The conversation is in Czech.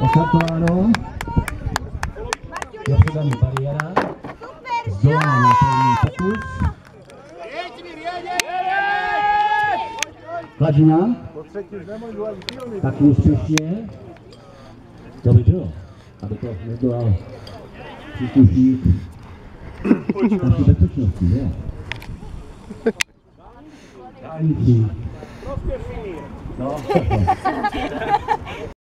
Ostartováno. Je bariéra. Zdolána na první pokus. Kladina. Taky úspěšně. To by bylo, aby to nezdolal příslušník naší bezpečnosti, že? Dálnicí. No,